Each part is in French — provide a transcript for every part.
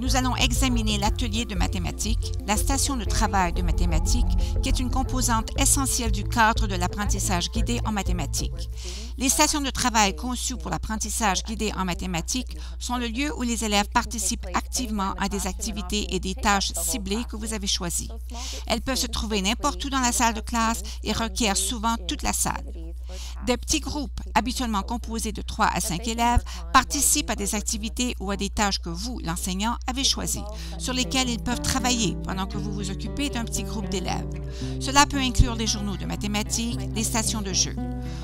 nous allons examiner l'atelier de mathématiques, la station de travail de mathématiques, qui est une composante essentielle du cadre de l'apprentissage guidé en mathématiques. Les stations de travail conçues pour l'apprentissage guidé en mathématiques sont le lieu où les élèves participent activement à des activités et des tâches ciblées que vous avez choisies. Elles peuvent se trouver n'importe où dans la salle de classe et requièrent souvent toute la salle. Des petits groupes, habituellement composés de 3 à 5 élèves, participent à des activités ou à des tâches que vous, l'enseignant, avez choisies, sur lesquelles ils peuvent travailler pendant que vous vous occupez d'un petit groupe d'élèves. Cela peut inclure des journaux de mathématiques, des stations de jeu.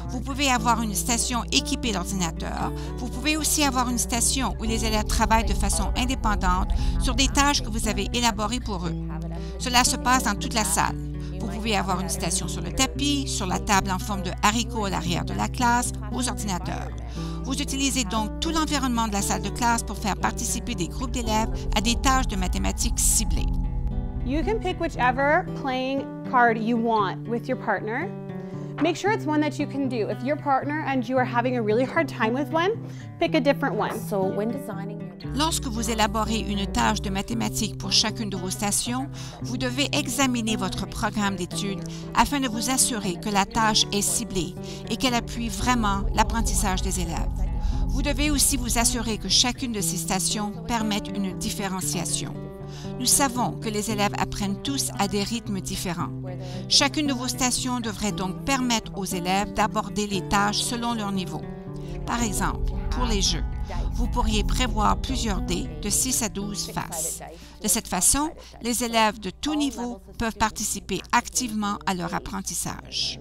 Vous pouvez avoir une station équipée d'ordinateurs. Vous pouvez aussi avoir une station où les élèves travaillent de façon indépendante sur des tâches que vous avez élaborées pour eux. Cela se passe dans toute la salle. Vous pouvez avoir une station sur le tapis, sur la table en forme de haricot à l'arrière de la classe, aux ordinateurs. Vous utilisez donc tout l'environnement de la salle de classe pour faire participer des groupes d'élèves à des tâches de mathématiques ciblées. You can pick whichever playing card you want with your partner. Make sure it's one that you can do. If your partner and you are having a really hard time with one, pick a different one. So when designing Lorsque vous élaborez une tâche de mathématiques pour chacune de vos stations, vous devez examiner votre programme d'études afin de vous assurer que la tâche est ciblée et qu'elle appuie vraiment l'apprentissage des élèves. Vous devez aussi vous assurer que chacune de ces stations permette une différenciation. Nous savons que les élèves apprennent tous à des rythmes différents. Chacune de vos stations devrait donc permettre aux élèves d'aborder les tâches selon leur niveau. Par exemple, pour les jeux, vous pourriez prévoir plusieurs dés de 6 à 12 faces. De cette façon, les élèves de tout niveau peuvent participer activement à leur apprentissage.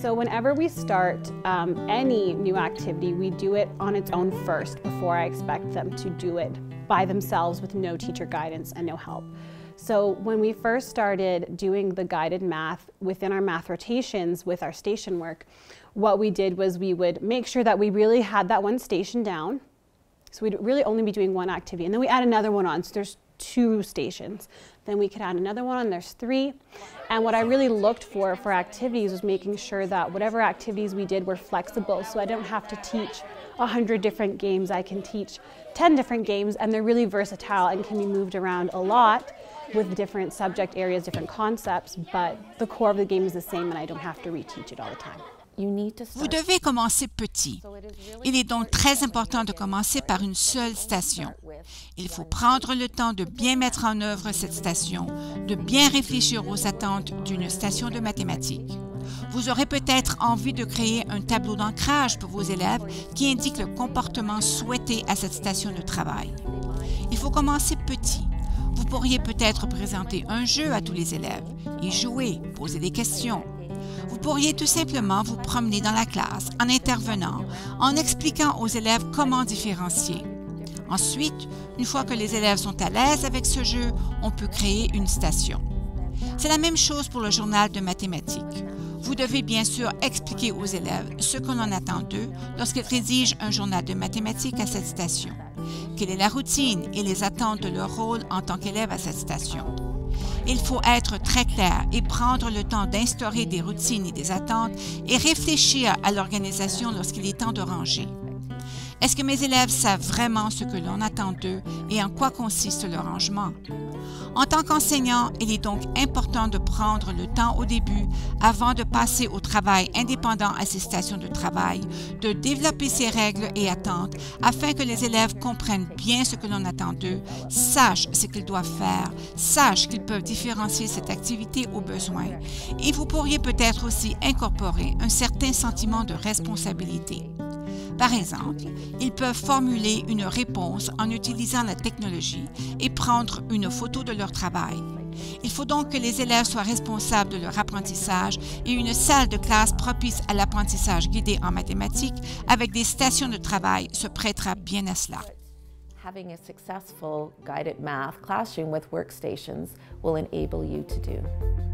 So whenever we start um, any new activity, we do it on its own first before I expect them to do it by themselves with no teacher guidance and no help. So when we first started doing the guided math within our math rotations with our station work, what we did was we would make sure that we really had that one station down. So we'd really only be doing one activity. And then we add another one on. So there's two stations. Then we could add another one on, there's three. And what I really looked for for activities was making sure that whatever activities we did were flexible so I don't have to teach 100 different games. I can teach 10 different games and they're really versatile and can be moved around a lot with different subject areas, different concepts, but the core of the game is the same and I don't have to reteach it all the time. Vous devez commencer petit. Il est donc très important de commencer par une seule station. Il faut prendre le temps de bien mettre en œuvre cette station, de bien réfléchir aux attentes d'une station de mathématiques. Vous aurez peut-être envie de créer un tableau d'ancrage pour vos élèves qui indique le comportement souhaité à cette station de travail. Il faut commencer petit. Vous pourriez peut-être présenter un jeu à tous les élèves, y jouer, poser des questions, vous pourriez tout simplement vous promener dans la classe en intervenant, en expliquant aux élèves comment différencier. Ensuite, une fois que les élèves sont à l'aise avec ce jeu, on peut créer une station. C'est la même chose pour le journal de mathématiques. Vous devez bien sûr expliquer aux élèves ce que l'on attend d'eux lorsqu'ils rédigent un journal de mathématiques à cette station. Quelle est la routine et les attentes de leur rôle en tant qu'élève à cette station? Il faut être très clair et prendre le temps d'instaurer des routines et des attentes et réfléchir à l'organisation lorsqu'il est temps de ranger. Est-ce que mes élèves savent vraiment ce que l'on attend d'eux et en quoi consiste le rangement? En tant qu'enseignant, il est donc important de prendre le temps au début, avant de passer au travail indépendant à ces stations de travail, de développer ces règles et attentes afin que les élèves comprennent bien ce que l'on attend d'eux, sachent ce qu'ils doivent faire, sachent qu'ils peuvent différencier cette activité aux besoins. Et vous pourriez peut-être aussi incorporer un certain sentiment de responsabilité. Par exemple, ils peuvent formuler une réponse en utilisant la technologie et prendre une photo de leur travail. Il faut donc que les élèves soient responsables de leur apprentissage et une salle de classe propice à l'apprentissage guidé en mathématiques avec des stations de travail se prêtera bien à cela. having a successful guided math classroom with workstations will enable you to do.